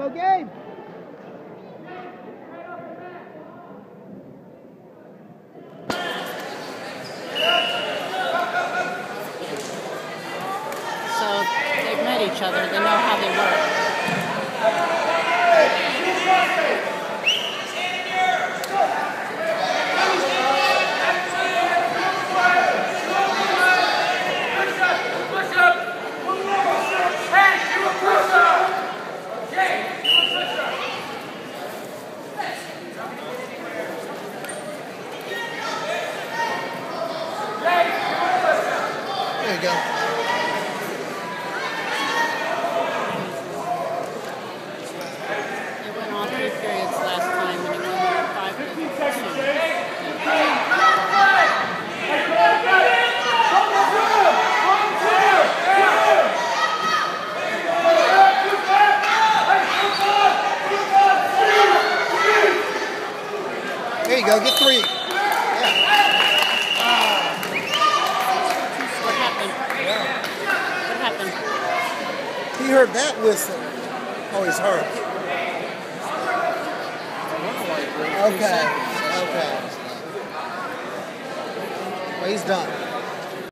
No game. So they've met each other. They know how they work. Five to two. There you go. Get three. He heard that whistle. Oh, he's hurt. Okay. Okay. Well, he's done.